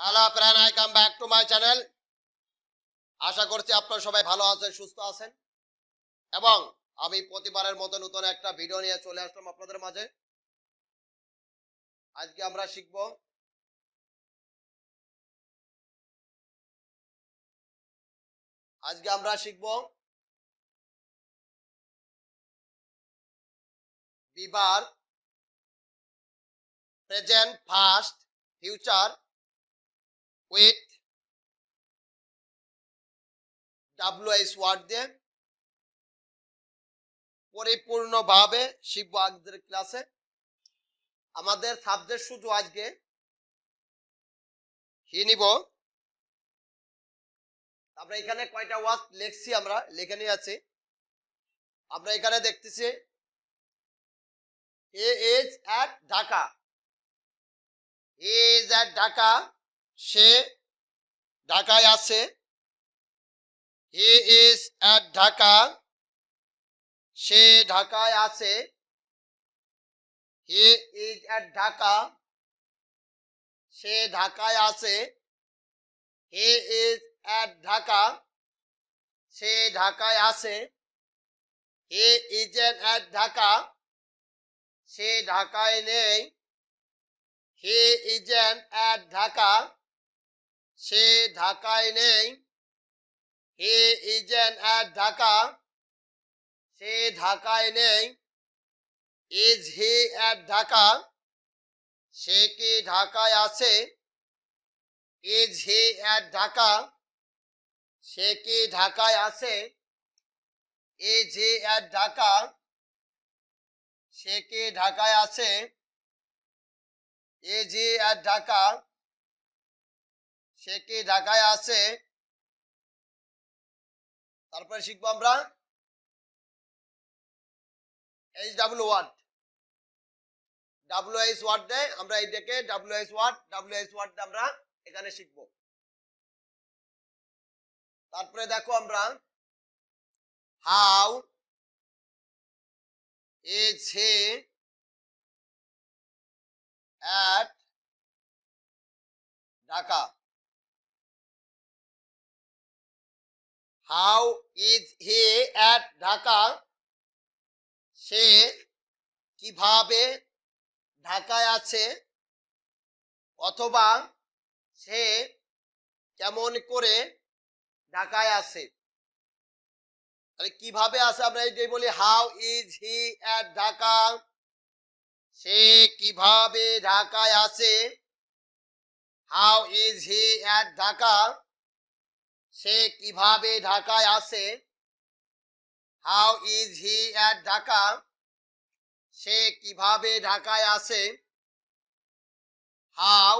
Hello friend I come back to my channel আশা করছি আপনারা সবাই ভালো আছেন, সুস্থ আছেন। এবং আমি প্রতিবারের মতো নতুন একটা ভিডিও নিয়ে চলে আসলাম আপনাদের মাঝে। আজকে আমরা শিখব আজকে আমরা শিখব Bieber present past future with WH word দিয়ে পরিপূর্ণভাবে শিখব আজকের ক্লাসে আমাদের সাবজেক্ট শুধু আজকে কি নিব। আমরা এখানে কয়টা ওয়ার্ড লিখছি আমরা? লিখে নিয়ে আছি আমরা এখানে দেখতেছি he is at Dhaka he is at Dhaka সে ঢাকায় আছে। He is at Dhaka. সে ঢাকায় আছে। He is at Dhaka. সে ঢাকায় আছে। He is at Dhaka. সে ঢাকায় আছে। He is at Dhaka. সে ঢাকায় নেই। He is at Dhaka. সে ঢাকায় নেই। He isn't at Dhaka? সে ঢাকায় নেই। Is he at Dhaka? সে কি ঢাকায় আছে? Is he at Dhaka? সে কি ঢাকায় আছে? Is he at Dhaka? সে কি ঢাকায় আছে? Is he at Dhaka? সে কি ঢাকায় আছে? তারপরে শিখব আমরা। H W word W H word দেয় আমরা এইটাকে W H word W H word আমরা এখানে শিখব। তারপরে দেখো আমরা how is he at Dhaka? How is he at Dhaka সে কীভাবে ঢাকায় আছে? অথবা সে কেমন করে ঢাকায় আছে? তাহলে কীভাবে আছে আমরা এইটাই বলি how is he at Dhaka সে কীভাবে ঢাকায় আছে? How is he at Dhaka সে কীভাবে ঢাকায় আসে? How is he at Dhaka সে কীভাবে ঢাকায় আসে? হাউ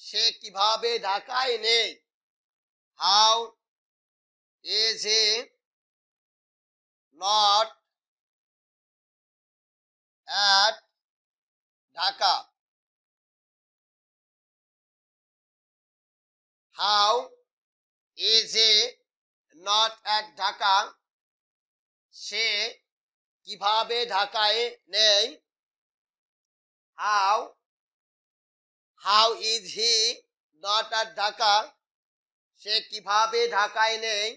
সে কীভাবে ঢাকায় নেই? How is he not at Dhaka how is he not at Dhaka সে কীভাবে ঢাকায় নেই? How how is he not at Dhaka সে কীভাবে ঢাকায় নেই?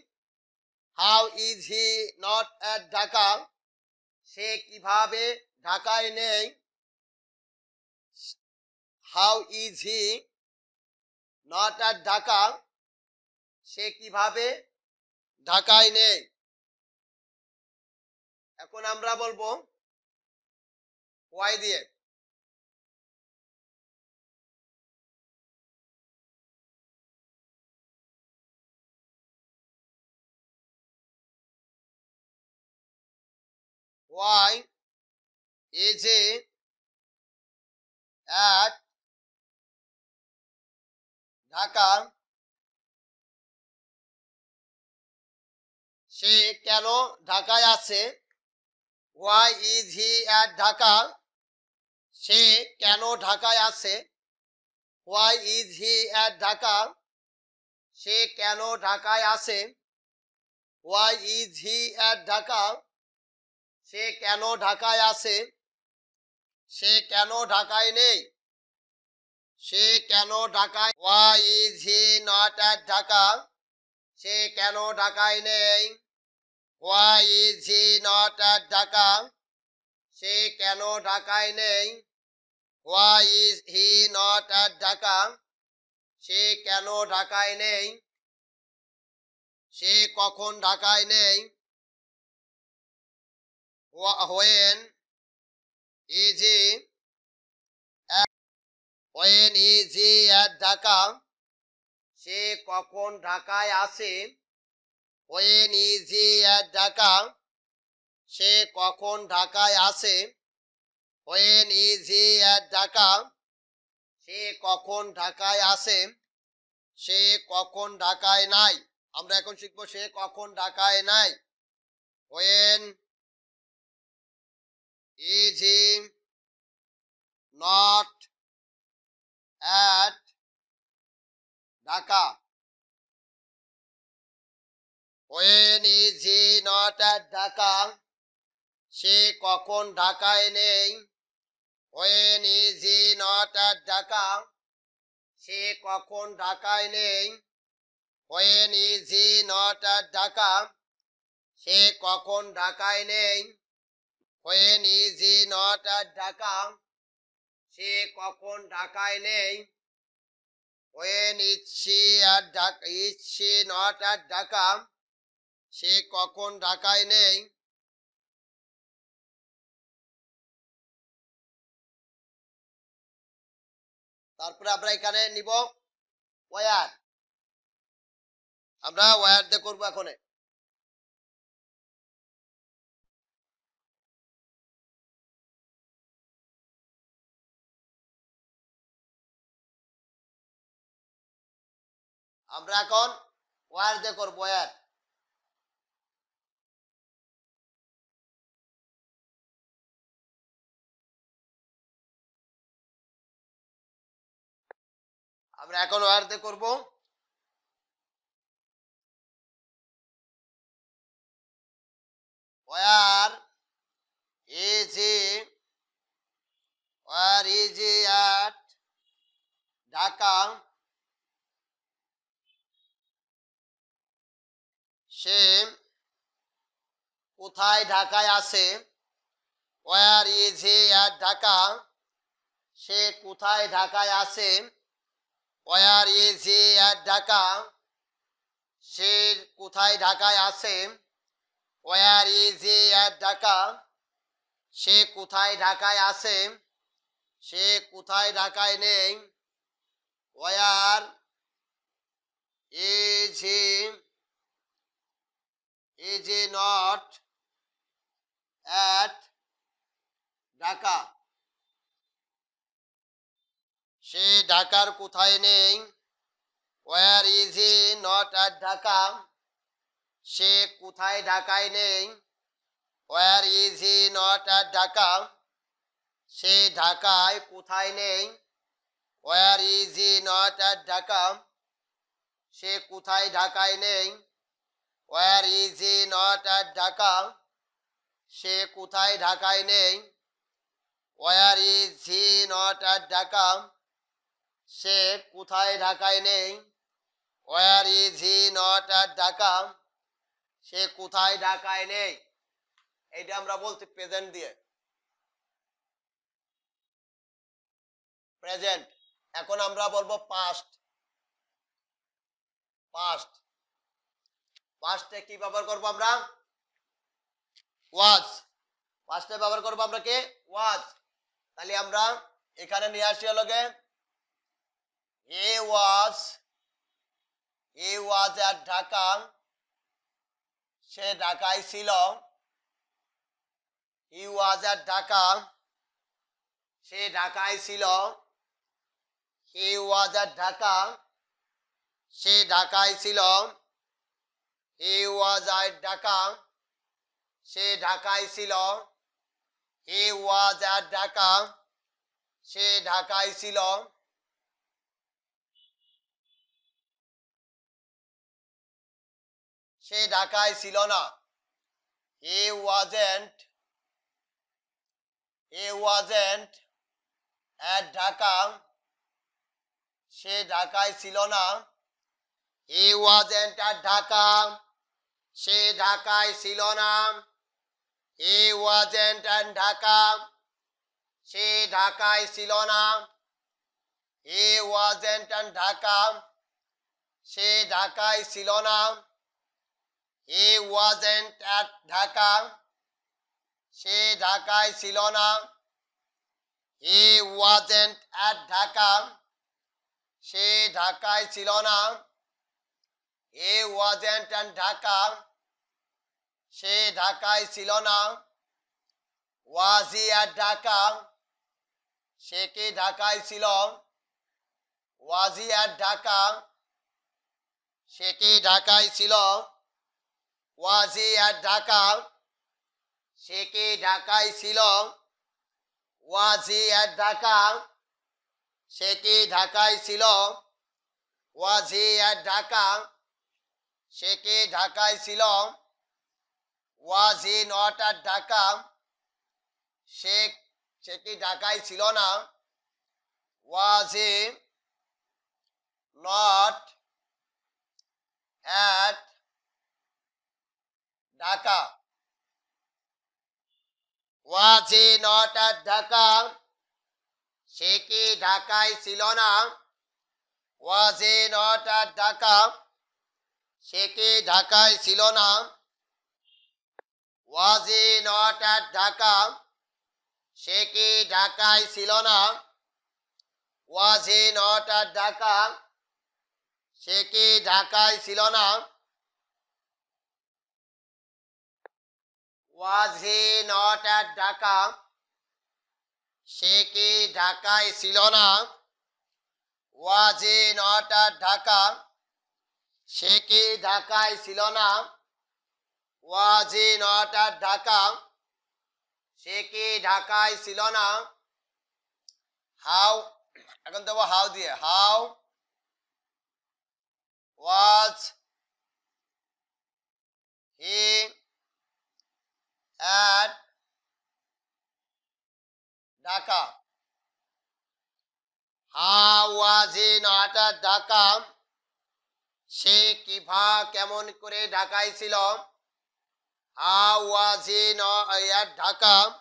How is he not at Dhaka সে কীভাবে ঢাকায় নেই? How is he not at Dhaka সে কীভাবে? ঢাকায় নেই। এখন আমরা বলব ওয়াই দিয়ে। Why is he at Dhaka সে কেন ঢাকায় আছে? Why is he at Dhaka সে কেন ঢাকায় আছে? Why is he at Dhaka সে কেন ঢাকায় আছে? Why is he at Dhaka সে কেন ঢাকায় আছে? সে কেন ঢাকায় নেই? সে কেন ঢাকায়? Why is he not at Dhaka সে কেন ঢাকায় নেই? Why is he not at Dhaka সে কেন ঢাকায় নেই? Why is he not at Dhaka সে কেন ঢাকায় নেই? সে কখন ঢাকায় নেই? When is he when is at Dhaka, সে কখন ঢাকায় আসে? হোয়েন ইজ অ্যাট ঢাকা, সে কখন ঢাকায় আসে? হোয়েন ইজ অ্যাট ঢাকা, সে কখন ঢাকায় আসে? সে কখন ঢাকায় নাই? আমরা এখন শিখব সে কখন ঢাকায় নাই। When is not at Dhaka when is he not at Dhaka সে কখন ঢাকায় নেই when is he not at Dhaka সে কখন ঢাকায় নেই when is he not at Dhaka সে কখন ঢাকায় নেই when is he not at Dhaka সে কখন ঢাকায় নেই? when is she at Dhaka is she not at Dhaka. সে কখন ঢাকায় নেই? তারপরে আমরা এখানে নিব ওয়ার আমরা ওয়ার দিয়ে করব এখন আমরা এখন ওয়ার দিয়ে করব ওয়ার আমরা এখন ওয়ার দিয়ে করব। Where is he where is he at Dhaka. সে কোথায় ঢাকায় আছে? Where is he at Dhaka সে কোথায় ঢাকায় আছে? Where is he at Dhaka সে কোথায় ঢাকায় আছে? Where is he at Dhaka সে কোথায় ঢাকায় আছে? সে কোথায় ঢাকায় নেই? Where is he he not at Dhaka. সে ঢাকার কোথায় নেই? Where is he not at Dhaka. সে কোথায় ঢাকায় নেই? Where is he not at Dhaka. সে ঢাকায় কোথায় নেই? Where is he not at Dhaka. সে কোথায় ঢাকায় নেই? Where is he not at Dhaka সে কোথায় ঢাকায় নেই? Where is he not at Dhaka সে কোথায় ঢাকায় নেই? Where is he not at Dhaka সে কোথায় ঢাকায় নেই? এইটা আমরা বলছি প্রেজেন্ট দিয়ে। প্রেজেন্ট এখন আমরা বলব পাস্ট পাস্ট পাস্টে কি ব্যবহার করব আমরা? ওয়াজ। পাস্টে ব্যবহার করব আমরা কি? ওয়াজ। তাহলে আমরা এখানে নিয়ে আসি হলোগে এ ওয়াজ এ ওয়াজ আর ঢাকা, সে ঢাকায় ছিল। হি ওয়াজ আর ঢাকা, সে ঢাকায় ছিল। হি ওয়াজ আর ঢাকা, সে ঢাকায় ছিল। হি ওয়াজ আট ঢাকা সে ঢাকায় ছিল। হি ওয়াজ আট ঢাকা সে ঢাকায় ছিল। সে ঢাকায় ছিল না। He wasn't he wasn't at Dhaka সে ঢাকায় ছিল না। হি ওয়াজেন্ট অ্যাট ঢাকা সে ঢাকায় ছিল না। হি ওয়াজেন্ট অ্যাট ঢাকা সে ঢাকায় ছিল না। হি ওয়াজেন্ট অ্যাট ঢাকা সে ঢাকায় ছিল না। হি ওয়াজেন্ট অ্যাট ঢাকা সে ঢাকায় ছিল না। হি ওয়াজেন্ট অ্যাট ঢাকা সে ঢাকায় ছিল না। হি ওয়াজেন্ট অ্যাট ঢাকা সে ঢাকায় ছিল না। ওয়াজি অ্যাট ঢাকা, সে কি ঢাকায় ছিল? ওয়াজি অ্যাট ঢাকা, সে কি ঢাকায় ছিল? ওয়াজি অ্যাট ঢাকা, সে কি ঢাকায় ছিল? ওয়াজি অ্যাট ঢাকা, সে কি ঢাকায় ছিল? ওয়াজি অ্যাট ঢাকা, সে কি ঢাকায় ছিল? Was he not at Dhaka সে সে কি ঢাকায় ছিল না। Was he not at Dhaka was he not at Dhaka সে কি ঢাকায় ছিল না। Was he not at Dhaka সে কি ঢাকায় ছিল না। Was he not at Dhaka সে কি ঢাকায় ছিল না? Was he not at Dhaka সে কি ঢাকায় ছিল না? Was he not at Dhaka সে কি ঢাকায় ছিল না? Was he not at Dhaka সে কি ঢাকায় ছিল না? Was he not at Dhaka, সে কি ঢাকায় ছিল না হাউ এখন দেবো হাউ দিয়ে how was, he. How was he not at Dhaka? সে কিভা কেমন করে ঢাকায় ছিল হি নট ঢাকা।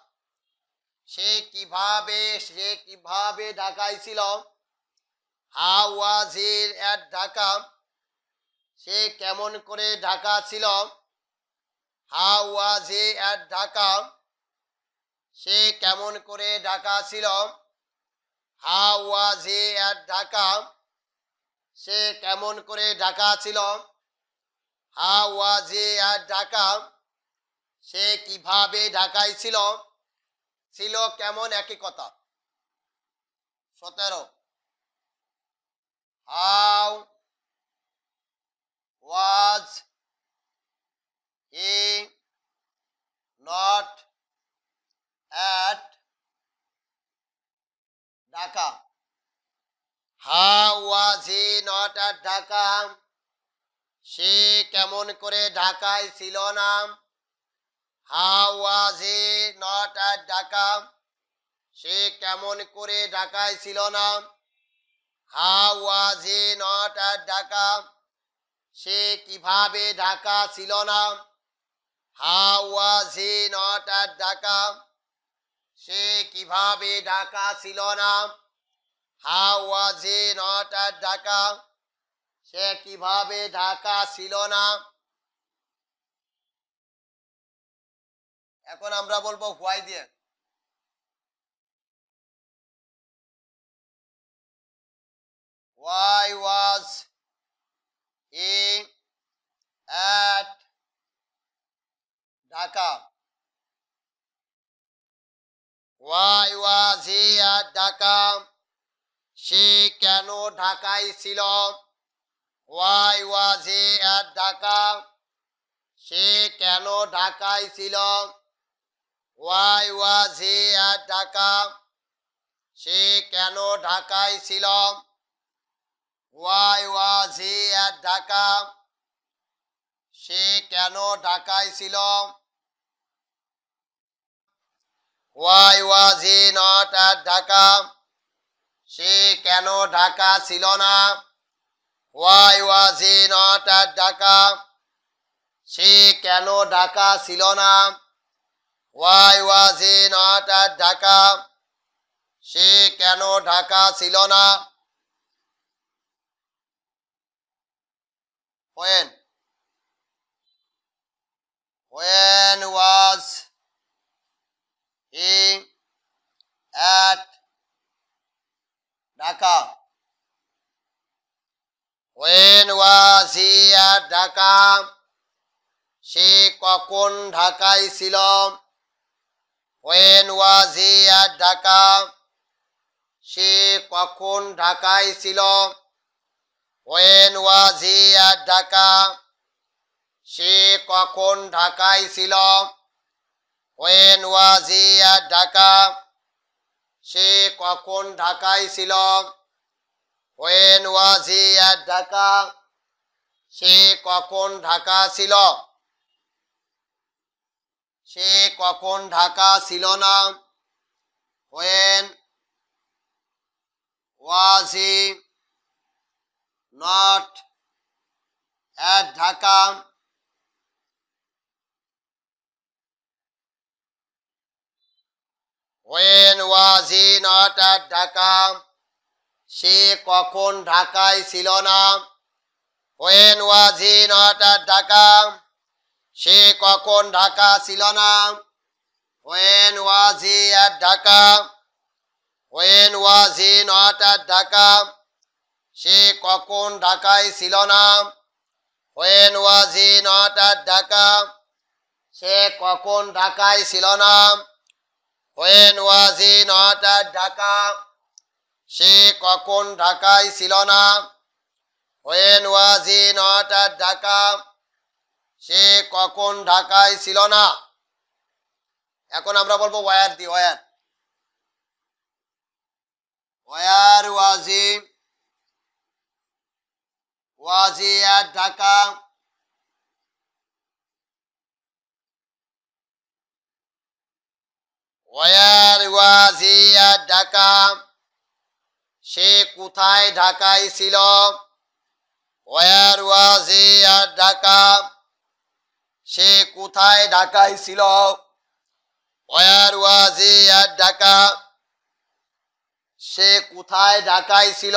সে কীভাবে সে কীভাবে ঢাকায় ছিল how was he at Dhaka. সে কেমন করে ঢাকা ছিল? How was he at Dhaka. সে কেমন করে ঢাকা ছিল? How was he at Dhaka. সে কেমন করে ঢাকা ছিল? How was he at Dhaka. সে কীভাবে ঢাকায় ছিল? ছিল কেমন একই কথা? সতেরো। How was he not at Dhaka how was he not at Dhaka সে কেমন করে ঢাকায় ছিল না? How was he not at Dhaka সে কেমন করে ঢাকায় ছিল না? How was he not at Dhaka সে কীভাবে ঢাকা ছিল না? How was he not at Dhaka সে কীভাবে ঢাকা ছিল না? How was he not at Dhaka সে কীভাবে ঢাকা ছিল না? এখন আমরা বলব হোয়াই দিয়ে why was at Dhaka Why was he at Dhaka? সে কেন ঢাকায় ছিল Why was he at Dhaka? সে কেন ঢাকায় ছিল Why was he at Dhaka? সে কেন ঢাকায় ছিল Why was he at Dhaka? সে কেন ঢাকায় ছিল Why was he not at Dhaka? সে কেন ঢাকা ছিল না why was he not at Dhaka সে কেন ঢাকা ছিল না why was he not at Dhaka সে কেন ঢাকা ছিল না when when was he at Dhaka? When was he at Dhaka? সে কখন ঢাকায় ছিল when was he at Dhaka? সে কখন ঢাকায় ছিল when was he at Dhaka? সে কখন ঢাকায় ছিল when was he at Dhaka? সে কখন ঢাকায় ছিল when was he at Dhaka? সে কখন ঢাকা ছিল সে কখন ঢাকা ছিল না? When was he not at Dhaka. When was he not at Dhaka. সে কখন ঢাকায় ছিল না? When was he not at Dhaka. সে কখন ঢাকা ছিল না When was he at Dhaka? When was he not at Dhaka? সে কখন ঢাকায় ছিল না When was he not at Dhaka? সে কখন ঢাকায় ছিল না When was he not at Dhaka? সে কখন ঢাকায় ছিল না When was he not at Dhaka? সে কখন ঢাকায় ছিল না? এখন আমরা বলব where the, where. Where was he was he at Dhaka. Where was he at Dhaka. সে কোথায় ঢাকায় ছিল? Where was he at Dhaka. সে কোথায় ঢাকায় ছিল? ঢাকা। সে কোথায় ঢাকায় ছিল?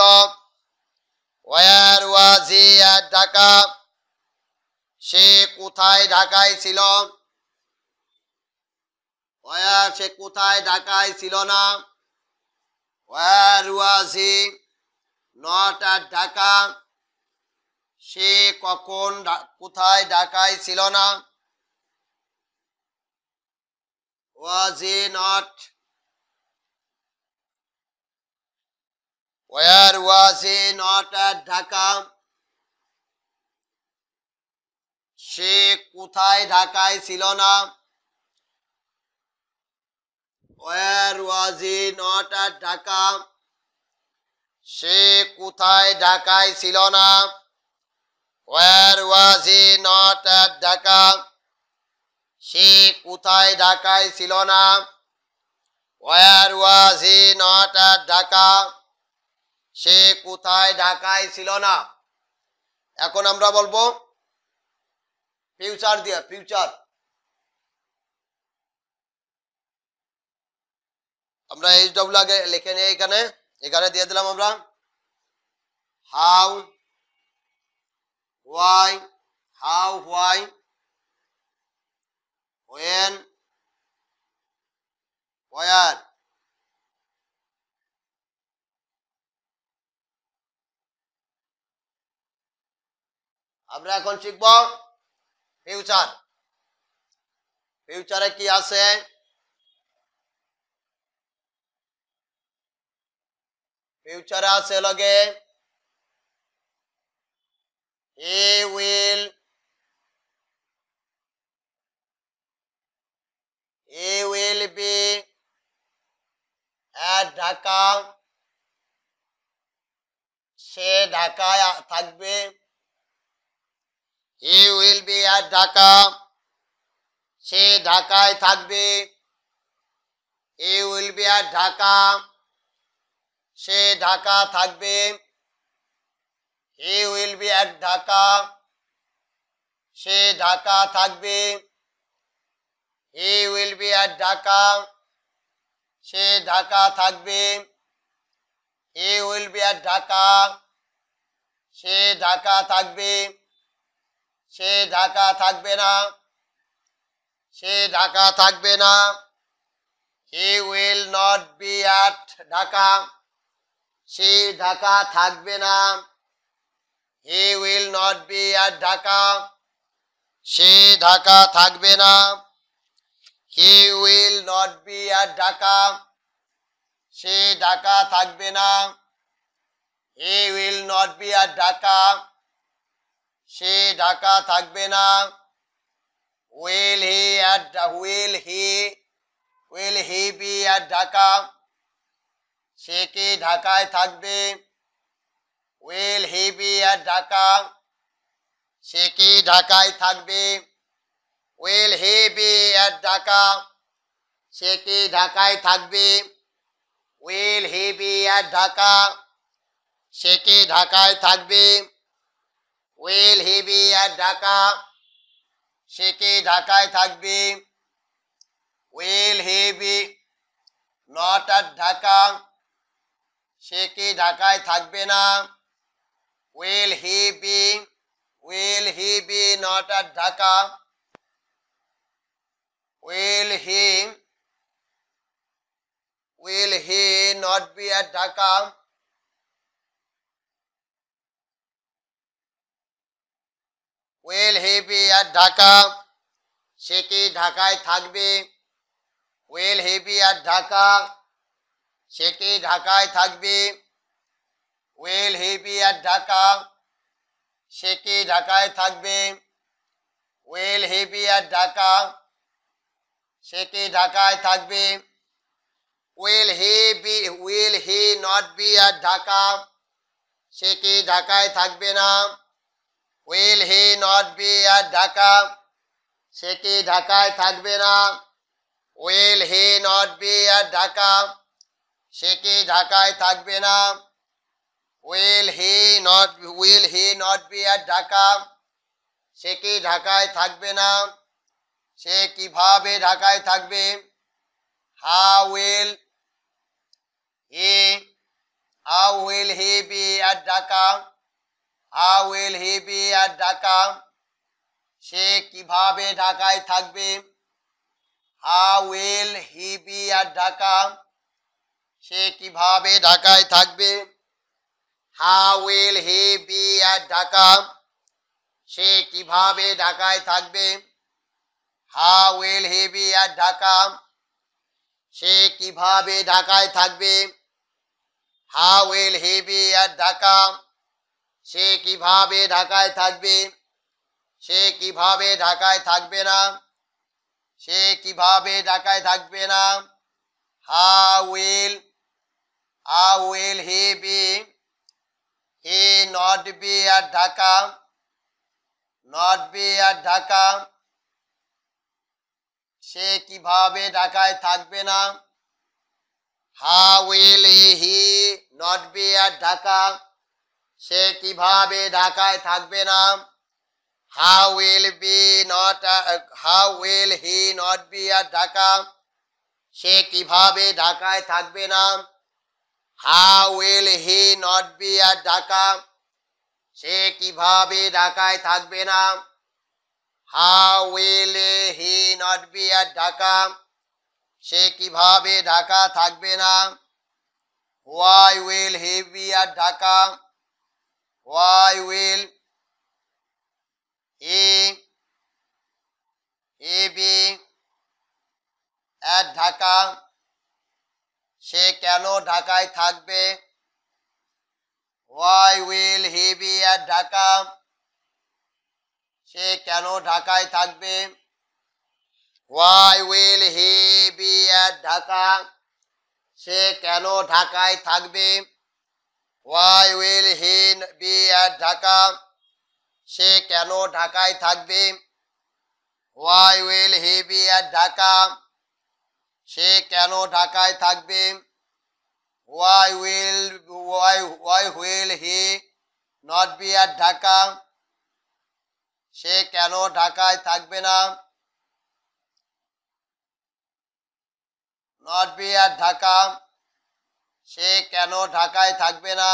ঢাকা। সে কোথায় ঢাকায় ছিল? সে কোথায় ঢাকায় ছিল না? ওয়ার ওয়াজি নটা ঢাকা। সে কখন কোথায় ডাকায় ছিল না? Was he not where was he not Dhaka সে কোথায় ঢাকায় ছিল না? ওয়ার ওয়াজ এ ঢাকা সে কোথায় ঢাকায় ছিল না? Where was he not at Dhaka? সে কোথায় ঢাকায় ছিল না? Where was he not at Dhaka? সে কোথায় ঢাকায় ছিল না? এখন আমরা বলব ফিউচার দিয়ে ফিউচার আমরা এইচ ডব্লিউ আগে লিখে নিই এখানে। এখানে দিয়ে দিলাম আমরা। How why how why when where আমরা এখন শিখব ফিউচার ফিউচারে কি আছে? ফিউচারে আছে লগে he will he will be at Dhaka সে ঢাকায় থাকবে। He will be at Dhaka সে ঢাকায় থাকবে। He will be at Dhaka সে ঢাকা থাকবে। He will be at Dhaka. সে ঢাকা থাকবে। He will be at Dhaka. সে ঢাকা থাকবে। He will be at Dhaka. সে ঢাকা থাকবে। সে ঢাকা থাকবে না। সে ঢাকা থাকবে না। He will not be at Dhaka. সে ঢাকা থাকবে না। He will not be at Dhaka. সে ঢাকা থাকবে না। He will not be at Dhaka. সে ঢাকা থাকবে না। He will not be at Dhaka. সে ঢাকা থাকবে না। Will he at will he will he be at Dhaka. সে কি ঢাকায় থাকবে? Will he be at Dhaka সে কি ঢাকায় থাকবে? Will he be at Dhaka সে কি ঢাকায় থাকবে? Will he be at Dhaka সে কি ঢাকায় থাকবে? Will he be at Dhaka সে কি ঢাকায় থাকবে? Will he be not at Dhaka সে কি ঢাকায় থাকবে না? Will he be will he be not at Dhaka will he will he not be at Dhaka will he be at Dhaka সে কি ঢাকায় থাকবে? Will he be at Dhaka সে কি ঢাকায় থাকবে? Will he be at Dhaka সে কি ঢাকায় থাকবে? Will he be at Dhaka সে কি ঢাকায় থাকবে? Will he be will he not be at Dhaka সে কি ঢাকায় থাকবে না? Will he not be at Dhaka সে কি ঢাকায় থাকবে না? Will he not be at Dhaka সে কি ঢাকায় থাকবে না? Will he not will he not be at Dhaka সে কি ঢাকায় থাকবে না? সে কীভাবে ঢাকায় থাকবে? হা will he how will he be at Dhaka how will he be at Dhaka সে কীভাবে ঢাকায় থাকবে? How will he be at Dhaka সে কীভাবে ঢাকায় থাকবে? How will he be at Dhaka সে কীভাবে ঢাকায় থাকবে? How will he be at Dhaka সে কীভাবে ঢাকায় থাকবে? How will he be at Dhaka সে কীভাবে ঢাকায় থাকবে? সে কীভাবে ঢাকায় থাকবে না? সে কীভাবে ঢাকায় থাকবে না? How will how will he be he not be at Dhaka, not be at Dhaka. সে কীভাবে ঢাকায় থাকবে না? How will he not be at Dhaka? সে কীভাবে ঢাকায় থাকবে না? How will be not, how will he not be at Dhaka? সে কীভাবে ঢাকায় থাকবে না? How will he not be at Dhaka সে কীভাবে ঢাকায় থাকবে না? How will he not be at Dhaka সে কীভাবে ঢাকা থাকবে না? Why will he be at Dhaka why will he he be at Dhaka সে কেন ঢাকায় থাকবে? Why will he be at Dhaka সে কেন ঢাকায় থাকবে? Why will he be at Dhaka সে কেন ঢাকায় থাকবে? Why will he be at Dhaka সে কেন ঢাকায় থাকবে? Why will he be at Dhaka সে কেন ঢাকায় থাকবে? Why will why why will he not be at Dhaka সে কেন ঢাকায় থাকবে না? নট বি আর ঢাকা সে কেন ঢাকায় থাকবে না?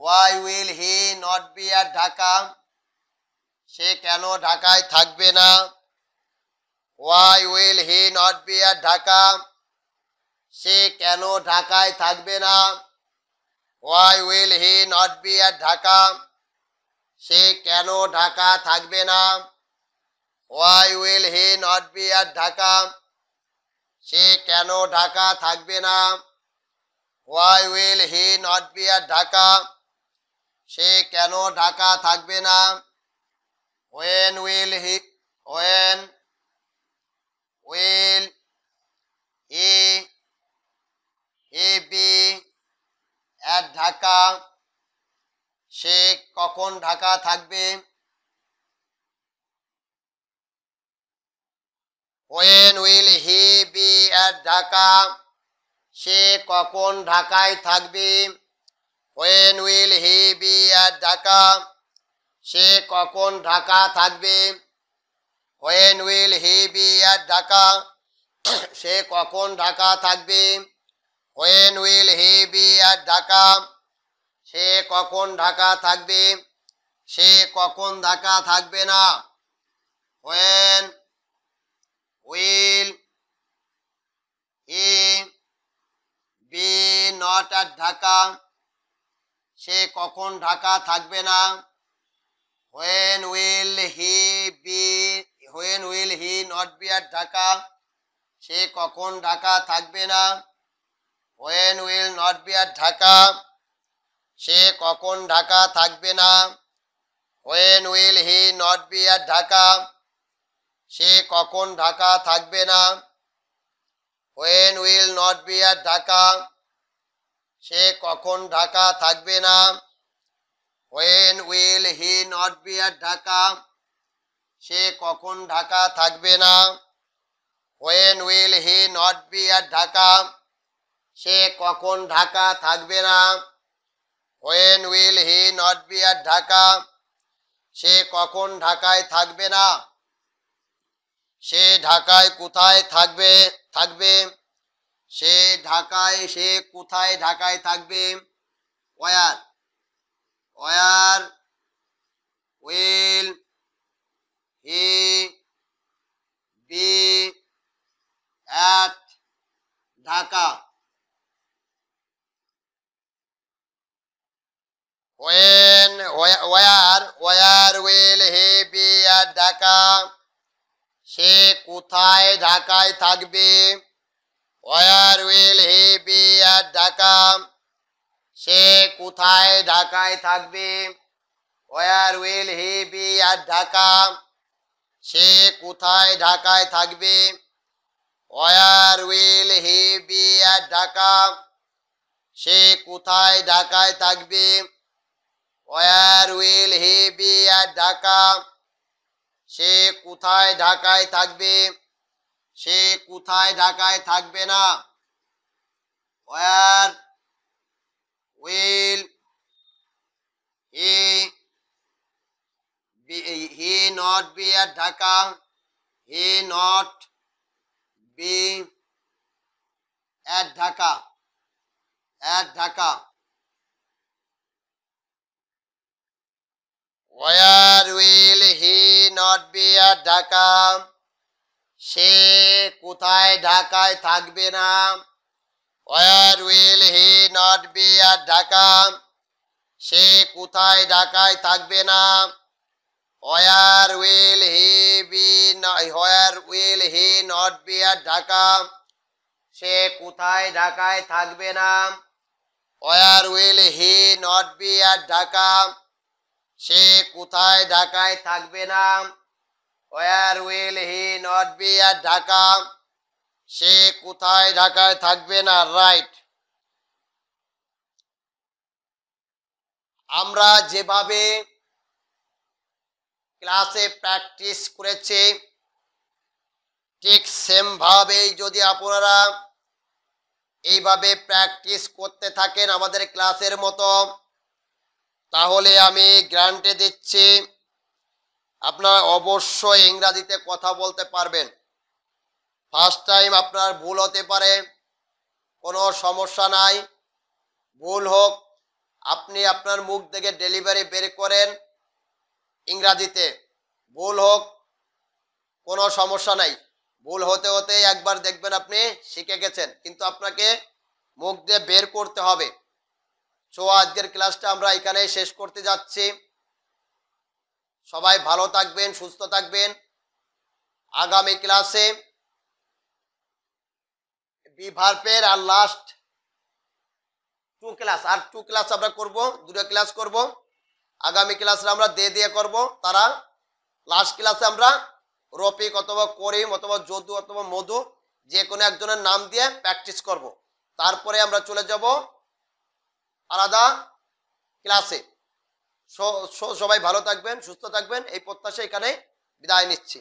Why will he not be at Dhaka সে কেন ঢাকায় থাকবে না? Why will he not be at Dhaka সে কেন ঢাকায় থাকবে না? Why will he not be at Dhaka সে কেন ঢাকা থাকবে না? Why will he not be at Dhaka সে কেন ঢাকা থাকবে না? Why will he not be at Dhaka সে কেন ঢাকা থাকবে না? When will he when will he he be at Dhaka সে কখন ঢাকা থাকবে? When will he be at Dhaka সে কখন ঢাকায় থাকবে? When will he be at Dhaka সে কখন ঢাকা থাকবে? When will he be at Dhaka সে কখন ঢাকা থাকবে? When will he be at Dhaka সে কখন ঢাকা থাকবে? সে কখন ঢাকা থাকবে না? When will he be not at Dhaka সে কখন ঢাকা থাকবে না? When will he be when will he not be at Dhaka সে কখন ঢাকা থাকবে না? When will not be at Dhaka সে কখন ঢাকা থাকবে না? When will he not be at Dhaka সে কখন ঢাকা থাকবে না? When will not be at Dhaka সে কখন ঢাকা থাকবে না? When will he not be at Dhaka সে কখন ঢাকা থাকবে না? When will he not be at Dhaka সে কখন ঢাকা থাকবে না? When will he not be at Dhaka সে কখন ঢাকায় থাকবে না? সে ঢাকায় কোথায় থাকবে? থাকবে? সে ঢাকায়, সে কোথায় ঢাকায় থাকবে? Where where will he be at Dhaka when where where will he be at Dhaka সে কোথায় ঢাকায় থাকবে where will he be at Dhaka সে কোথায় ঢাকায় থাকবে where will he be at Dhaka সে কোথায় ঢাকায় থাকবে? Where will he be at Dhaka. সে কোথায় ঢাকায় থাকবে? Where will he be at Dhaka. সে কোথায় ঢাকায় থাকবে? সে কোথায় ঢাকায় থাকবে না? Where will he he not be at Dhaka he not be at Dhaka at Dhaka Where will he not be at Dhaka সে কোথায় ঢাকায় থাকবে না? Where will he not be at Dhaka সে কোথায় ঢাকায় থাকবে না? Where will he be Where will he not be at Dhaka সে কোথায় ঢাকায় থাকবে না? Where will he not be at Dhaka সে কোথায় ঢাকায় থাকবে না? Where will he not be at Dhaka সে কোথায় ঢাকায় থাকবে না? রাইট আমরা যেভাবে ক্লাসে প্র্যাকটিস করেছে। ঠিক সেম ভাবেই যদি আপনারা এইভাবে প্র্যাকটিস করতে থাকেন আমাদের ক্লাসের মতো, তাহলে আমি গ্যারান্টি দিচ্ছি আপনারা অবশ্যই ইংরাজিতে কথা বলতে পারবেন। ফার্স্ট টাইম আপনার ভুল হতে পারে, কোনো সমস্যা নাই। ভুল হোক, আপনি আপনার মুখ থেকে ডেলিভারি বের করেন। ইংরাজিতে, ভুল হোক, কোনো সমস্যা নাই। ভুল হতে হতে একবার দেখবেন আপনি শিখে গেছেন। কিন্তু আপনাকে মুখ দিয়ে বের করতে হবে। সো আজকের ক্লাসটা আমরা এখানেই শেষ করতে যাচ্ছি। সবাই ভালো থাকবেন, সুস্থ থাকবেন। আগামী ক্লাসে বিভার্পের আর লাস্ট টু ক্লাস আর টু ক্লাস আমরা করব, দুটো ক্লাস করব। আগামী ক্লাসে আমরা দে দিয়ে করব। তারা লাস্ট ক্লাসে আমরা রফিক অথবা করিম অথবা যদু অথবা মধু যে কোনো একজনের নাম দিয়ে প্র্যাকটিস করব। তারপরে আমরা চলে যাব আলাদা ক্লাসে সবাই ভালো থাকবেন, সুস্থ থাকবেন। এই প্রত্যাশা এখানে বিদায় নিচ্ছি।